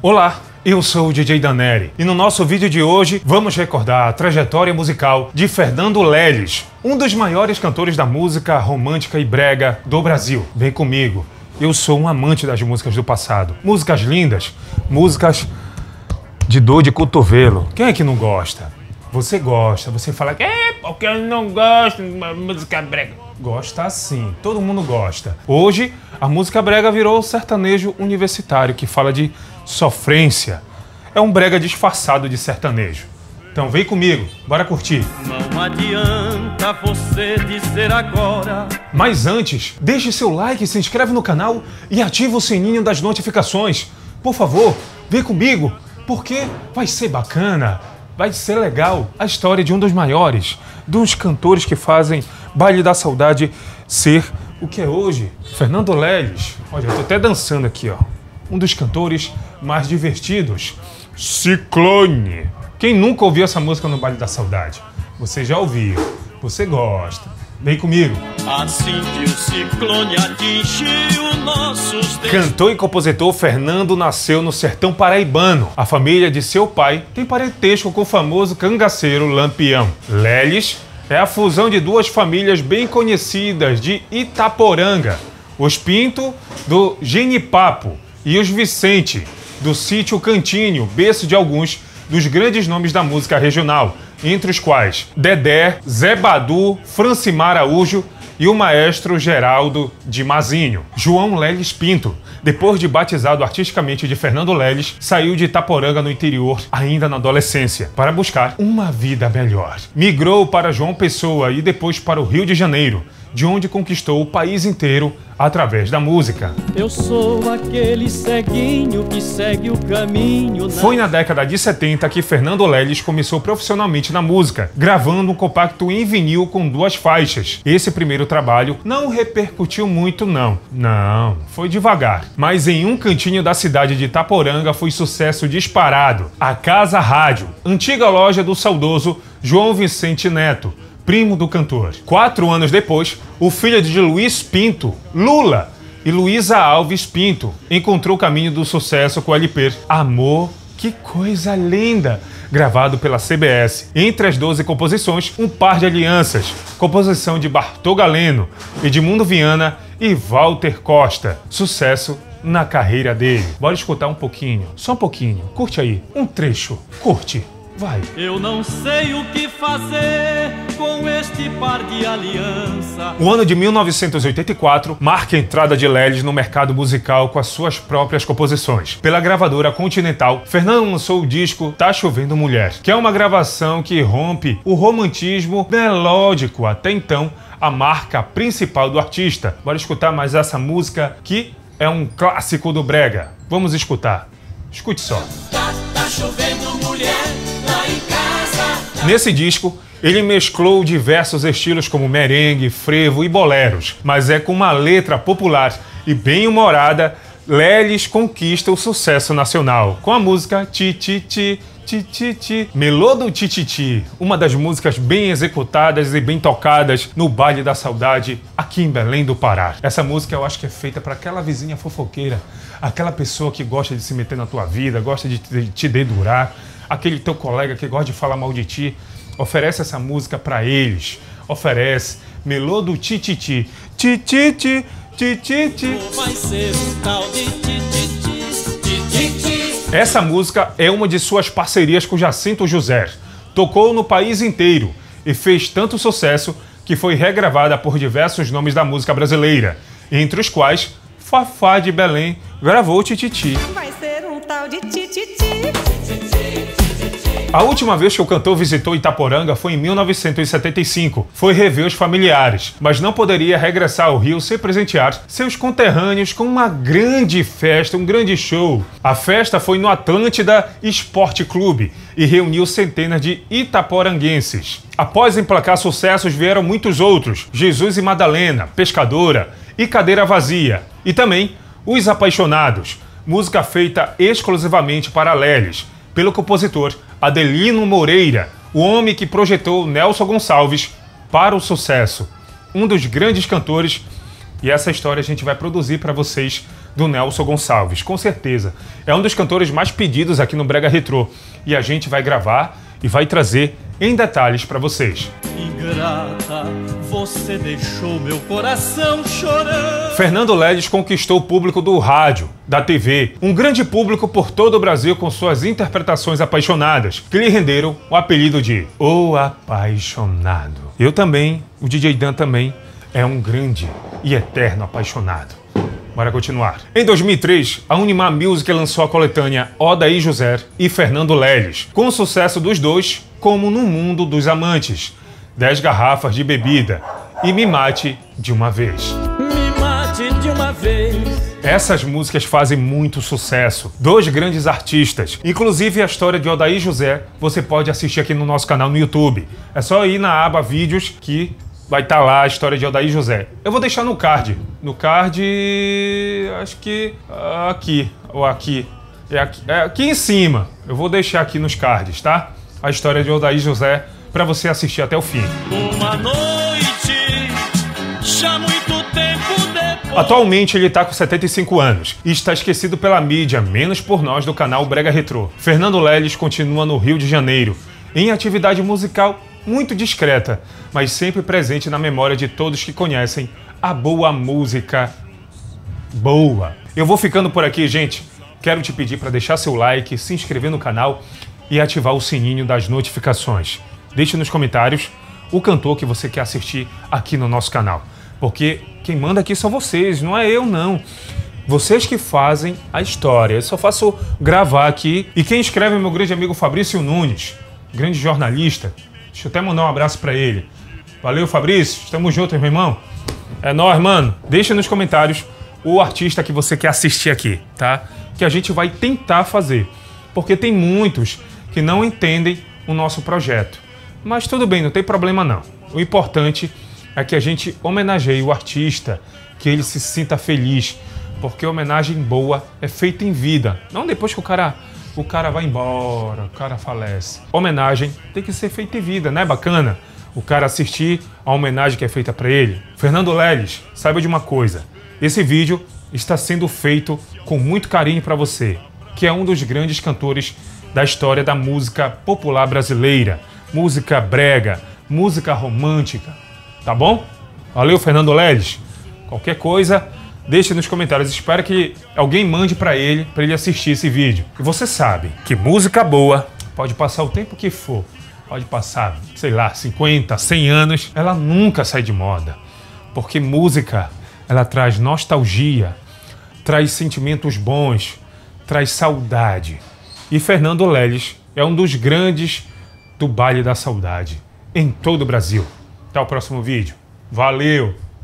Olá, eu sou o DJ Daneri e no nosso vídeo de hoje vamos recordar a trajetória musical de Fernando Leles, um dos maiores cantores da música romântica e brega do Brasil. Vem comigo, eu sou um amante das músicas do passado. Músicas lindas, músicas de dor de cotovelo. Quem é que não gosta? Você gosta, você fala que é porque eu não gosto de música brega. Gosta sim, todo mundo gosta. Hoje, a música brega virou sertanejo universitário, que fala de sofrência. É um brega disfarçado de sertanejo. Então vem comigo, bora curtir. Não adianta você dizer agora. Mas antes, deixe seu like, se inscreve no canal e ativa o sininho das notificações. Por favor, vem comigo, porque vai ser bacana, vai ser legal a história de um dos maiores, dos cantores que fazem Baile da Saudade ser o que é hoje. Fernando Leles. Olha, eu tô até dançando aqui, ó. Um dos cantores mais divertidos. Ciclone. Quem nunca ouviu essa música no Baile da Saudade? Você já ouviu, você gosta. Vem comigo. Assim que o ciclone atingiu nossos Cantor e compositor Fernando nasceu no sertão paraibano. A família de seu pai tem parentesco com o famoso cangaceiro Lampião. Leles é a fusão de duas famílias bem conhecidas de Itaporanga. Os Pinto, do Genipapo, e os Vicente, do sítio Cantinho, berço de alguns dos grandes nomes da música regional, entre os quais Dedé, Zé Badu, Francimar Araújo e o maestro Geraldo de Mazinho. João Leles Pinto, depois de batizado artisticamente de Fernando Leles, saiu de Itaporanga no interior, ainda na adolescência, para buscar uma vida melhor. Migrou para João Pessoa e depois para o Rio de Janeiro, de onde conquistou o país inteiro através da música. Eu sou aquele ceguinho que segue o caminho. Na... Foi na década de 70 que Fernando Leles começou profissionalmente na música, gravando um compacto em vinil com duas faixas. Esse primeiro trabalho não repercutiu muito, não. Não, foi devagar. Mas em um cantinho da cidade de Itaporanga foi sucesso disparado. A Casa Rádio, antiga loja do saudoso João Vicente Neto primo do cantor. Quatro anos depois, o filho de Luiz Pinto, Lula, e Luísa Alves Pinto encontrou o caminho do sucesso com o LP Amor, que coisa linda! Gravado pela CBS. Entre as 12 composições, um par de alianças, composição de Bartô Galeno, Edmundo Viana e Walter Costa. Sucesso na carreira dele. Bora escutar um pouquinho, só um pouquinho. Curte aí, um trecho. Curte. Vai. Eu não sei o que fazer com este par de aliança. O ano de 1984 marca a entrada de Leles no mercado musical com as suas próprias composições. Pela gravadora Continental, Fernando lançou o disco Tá Chovendo Mulher, que é uma gravação que rompe o romantismo melódico até então a marca principal do artista. Bora escutar mais essa música que é um clássico do brega. Vamos escutar. Escute só. Tá, tá chovendo mulher. Nesse disco, ele mesclou diversos estilos como merengue, frevo e boleros, mas é com uma letra popular e bem humorada, Leles conquista o sucesso nacional com a música Ti Ti Ti Ti Ti Ti. Melô do Ti Ti Ti, uma das músicas bem executadas e bem tocadas no Baile da Saudade aqui em Belém do Pará. Essa música eu acho que é feita para aquela vizinha fofoqueira, aquela pessoa que gosta de se meter na tua vida, gosta de te, te dedurar, aquele teu colega que gosta de falar mal de ti. Oferece essa música para eles. Oferece. Melô do Ti Ti Ti. Ti Ti Ti. Ti Ti Ti. Vai ser um tal de ti, ti, ti, ti, ti, ti. Essa música é uma de suas parcerias com Jacinto José. Tocou no país inteiro e fez tanto sucesso que foi regravada por diversos nomes da música brasileira, entre os quais Fafá de Belém gravou Tititi. Vai ser um tal de tititi. A última vez que o cantor visitou Itaporanga foi em 1975. Foi rever os familiares, mas não poderia regressar ao Rio sem presentear seus conterrâneos com uma grande festa, um grande show. A festa foi no Atlântida Esporte Clube e reuniu centenas de itaporanguenses. Após emplacar sucessos, vieram muitos outros: Jesus e Madalena, Pescadora e Cadeira Vazia. E também Os Apaixonados, música feita exclusivamente para Leles pelo compositor Adelino Moreira, o homem que projetou Nelson Gonçalves para o sucesso. Um dos grandes cantores, e essa história a gente vai produzir para vocês do Nelson Gonçalves, com certeza. É um dos cantores mais pedidos aqui no Brega Retrô. E a gente vai gravar e vai trazer em detalhes para vocês. Ingrata, você deixou meu coração chorando. Fernando Ledes conquistou o público do rádio, da TV, um grande público por todo o Brasil com suas interpretações apaixonadas, que lhe renderam o apelido de O Apaixonado. Eu também, o DJ Dan também, é um grande e eterno apaixonado. Bora continuar. Em 2003, a Unimar Music lançou a coletânea Odaí José e Fernando Leles, com o sucesso dos dois, como no mundo dos amantes. 10 garrafas de bebida e Me Mate de uma vez. Me mate de uma vez. Essas músicas fazem muito sucesso. Dois grandes artistas. Inclusive a história de Odaí José você pode assistir aqui no nosso canal no YouTube. É só ir na aba Vídeos que vai estar lá a história de Odaí José. Eu vou deixar no card. No card, acho que aqui ou aqui. É aqui, é aqui em cima. Eu vou deixar aqui nos cards, tá? A história de Odaí José para você assistir até o fim. Uma noite, já muito tempo depois. Atualmente ele está com 75 anos e está esquecido pela mídia, menos por nós do canal Brega Retrô. Fernando Leles continua no Rio de Janeiro, em atividade musical muito discreta, mas sempre presente na memória de todos que conhecem a boa música boa. Eu vou ficando por aqui, gente. Quero te pedir para deixar seu like, se inscrever no canal e ativar o sininho das notificações. Deixe nos comentários o cantor que você quer assistir aqui no nosso canal, porque quem manda aqui são vocês, não é eu não. Vocês que fazem a história. Eu só faço gravar aqui. E quem escreve é meu grande amigo Fabrício Nunes, grande jornalista. Deixa eu até mandar um abraço para ele. Valeu, Fabrício. Estamos juntos, meu irmão. É nóis, mano. Deixa nos comentários o artista que você quer assistir aqui, tá? Que a gente vai tentar fazer. Porque tem muitos que não entendem o nosso projeto. Mas tudo bem, não tem problema não. O importante é que a gente homenageie o artista, que ele se sinta feliz, porque homenagem boa é feita em vida, não depois que o cara o cara vai embora, o cara falece. Homenagem tem que ser feita em vida, não é bacana? O cara assistir a homenagem que é feita para ele. Fernando Leles, saiba de uma coisa. Esse vídeo está sendo feito com muito carinho para você, que é um dos grandes cantores da história da música popular brasileira, música brega, música romântica. Tá bom? Valeu, Fernando Leles. Qualquer coisa, deixe nos comentários. Espero que alguém mande para ele, para ele assistir esse vídeo. E você sabe que música boa pode passar o tempo que for. Pode passar, sei lá, 50, 100 anos, ela nunca sai de moda. Porque música, ela traz nostalgia, traz sentimentos bons, traz saudade. E Fernando Leles é um dos grandes do Baile da Saudade em todo o Brasil. Até o próximo vídeo. Valeu!